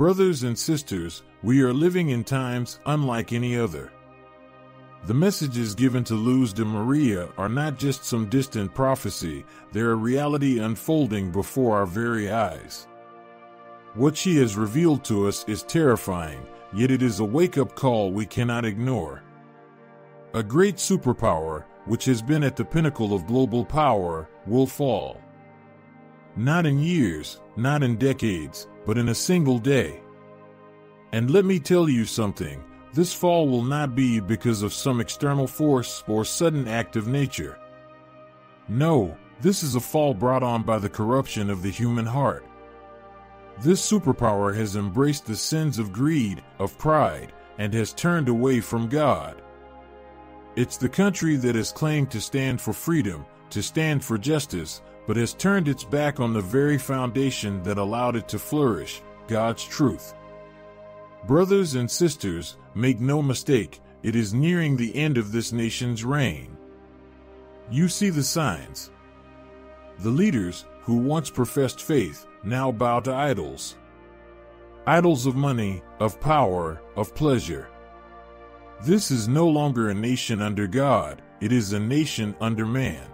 Brothers and sisters, we are living in times unlike any other. The messages given to Luz de Maria are not just some distant prophecy, they're a reality unfolding before our very eyes. What she has revealed to us is terrifying, yet it is a wake up call we cannot ignore. A great superpower, which has been at the pinnacle of global power, will fall. Not in years, not in decades, but in a single day. And let me tell you something this fall will not be because of some external force or sudden act of nature. No, this is a fall brought on by the corruption of the human heart. This superpower has embraced the sins of greed, of pride, and has turned away from God. It's the country that has claimed to stand for freedom, to stand for justice, but has turned its back on the very foundation that allowed it to flourish God's truth. Brothers and sisters, make no mistake, it is nearing the end of this nation's reign. You see the signs. The leaders, who once professed faith, now bow to idols. Idols of money, of power, of pleasure. This is no longer a nation under God, it is a nation under man.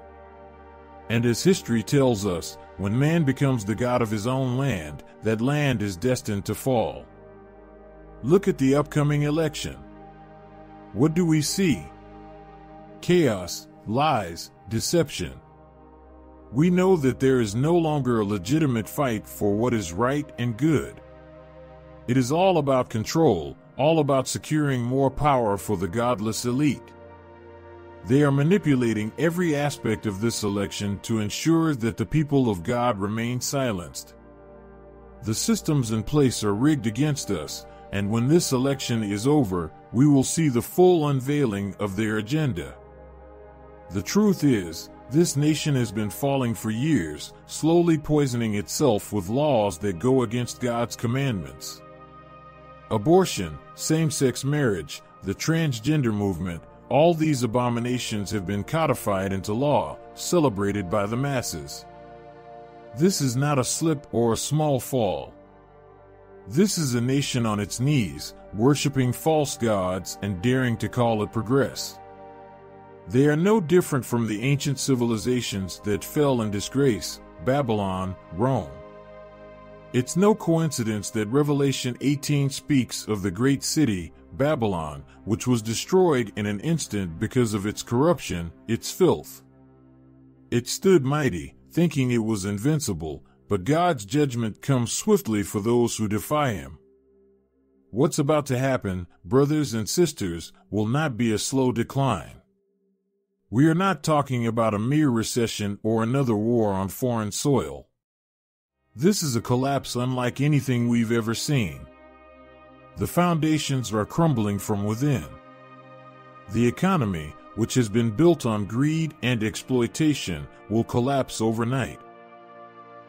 And as history tells us, when man becomes the God of his own land, that land is destined to fall. Look at the upcoming election. What do we see? Chaos, lies, deception. We know that there is no longer a legitimate fight for what is right and good. It is all about control, all about securing more power for the godless elite. They are manipulating every aspect of this election to ensure that the people of God remain silenced. The systems in place are rigged against us, and when this election is over, we will see the full unveiling of their agenda. The truth is, this nation has been falling for years, slowly poisoning itself with laws that go against God's commandments. Abortion, same sex marriage, the transgender movement, all these abominations have been codified into law, celebrated by the masses. This is not a slip or a small fall. This is a nation on its knees, worshiping false gods and daring to call it progress. They are no different from the ancient civilizations that fell in disgrace Babylon, Rome. It's no coincidence that Revelation 18 speaks of the great city, Babylon, which was destroyed in an instant because of its corruption, its filth. It stood mighty, thinking it was invincible, but God's judgment comes swiftly for those who defy him. What's about to happen, brothers and sisters, will not be a slow decline. We are not talking about a mere recession or another war on foreign soil. This is a collapse unlike anything we've ever seen. The foundations are crumbling from within. The economy, which has been built on greed and exploitation, will collapse overnight.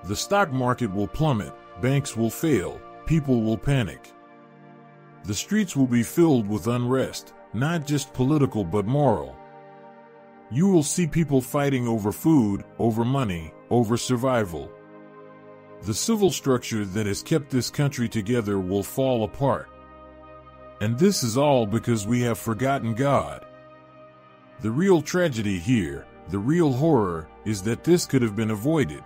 The stock market will plummet, banks will fail, people will panic. The streets will be filled with unrest, not just political but moral. You will see people fighting over food, over money, over survival. The civil structure that has kept this country together will fall apart. And this is all because we have forgotten God. The real tragedy here, the real horror, is that this could have been avoided.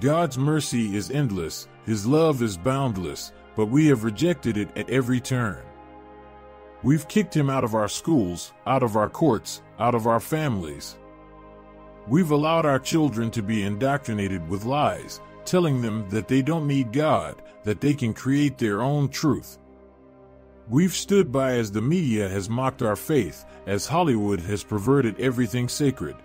God's mercy is endless, His love is boundless, but we have rejected it at every turn. We've kicked Him out of our schools, out of our courts, out of our families. We've allowed our children to be indoctrinated with lies, telling them that they don't need God, that they can create their own truth. We've stood by as the media has mocked our faith, as Hollywood has perverted everything sacred.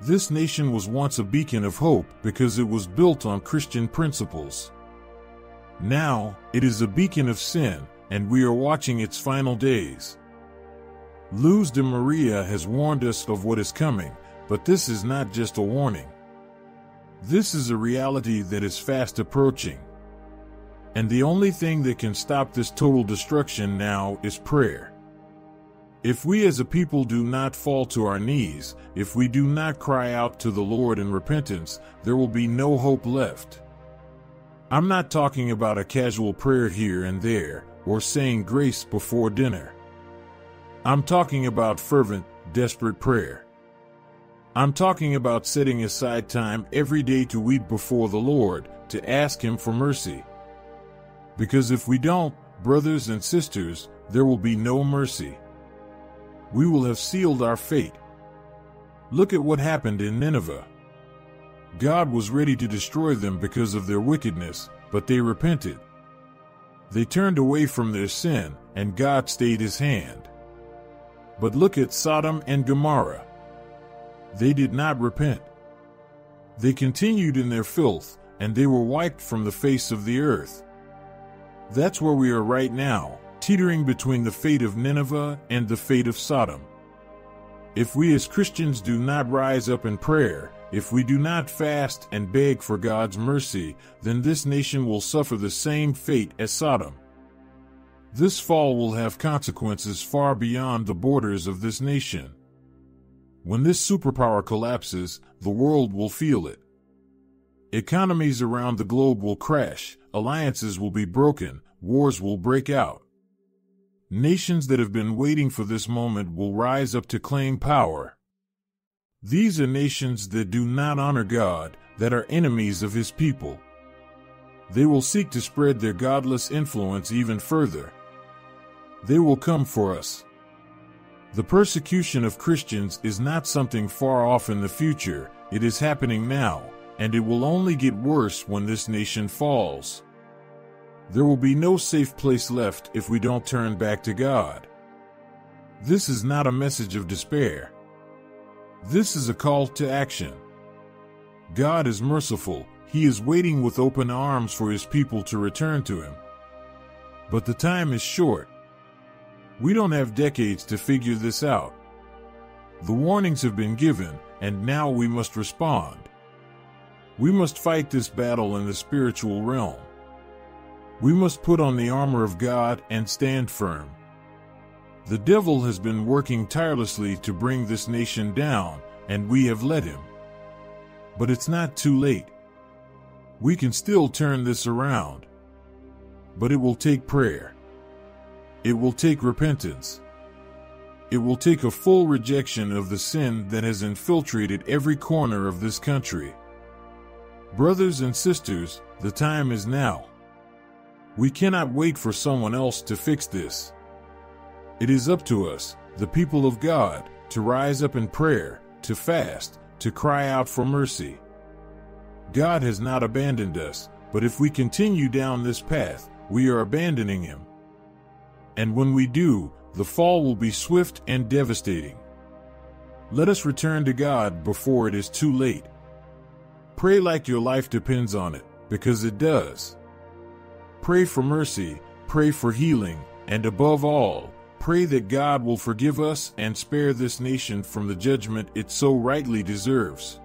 This nation was once a beacon of hope because it was built on Christian principles. Now, it is a beacon of sin, and we are watching its final days. Luz de Maria has warned us of what is coming, but this is not just a warning. This is a reality that is fast approaching. And the only thing that can stop this total destruction now is prayer. If we as a people do not fall to our knees, if we do not cry out to the Lord in repentance, there will be no hope left. I'm not talking about a casual prayer here and there or saying grace before dinner. I'm talking about fervent, desperate prayer. I'm talking about setting aside time every day to weep before the Lord, to ask Him for mercy. Because if we don't, brothers and sisters, there will be no mercy. We will have sealed our fate. Look at what happened in Nineveh. God was ready to destroy them because of their wickedness, but they repented. They turned away from their sin, and God stayed his hand. But look at Sodom and Gomorrah. They did not repent. They continued in their filth, and they were wiped from the face of the earth. That's where we are right now, teetering between the fate of Nineveh and the fate of Sodom. If we as Christians do not rise up in prayer, if we do not fast and beg for God's mercy, then this nation will suffer the same fate as Sodom. This fall will have consequences far beyond the borders of this nation. When this superpower collapses, the world will feel it. Economies around the globe will crash, alliances will be broken, wars will break out. Nations that have been waiting for this moment will rise up to claim power. These are nations that do not honor God, that are enemies of His people. They will seek to spread their godless influence even further. They will come for us. The persecution of Christians is not something far off in the future, it is happening now, and it will only get worse when this nation falls. There will be no safe place left if we don't turn back to God. This is not a message of despair. This is a call to action. God is merciful. He is waiting with open arms for his people to return to him. But the time is short. We don't have decades to figure this out. The warnings have been given, and now we must respond. We must fight this battle in the spiritual realm. We must put on the armor of God and stand firm. The devil has been working tirelessly to bring this nation down, and we have let him. But it's not too late. We can still turn this around. But it will take prayer. It will take repentance. It will take a full rejection of the sin that has infiltrated every corner of this country. Brothers and sisters, the time is now. We cannot wait for someone else to fix this. It is up to us, the people of God, to rise up in prayer, to fast, to cry out for mercy. God has not abandoned us, but if we continue down this path, we are abandoning Him. And when we do, the fall will be swift and devastating. Let us return to God before it is too late. Pray like your life depends on it, because it does. Pray for mercy, pray for healing, and above all, Pray that God will forgive us and spare this nation from the judgment it so rightly deserves.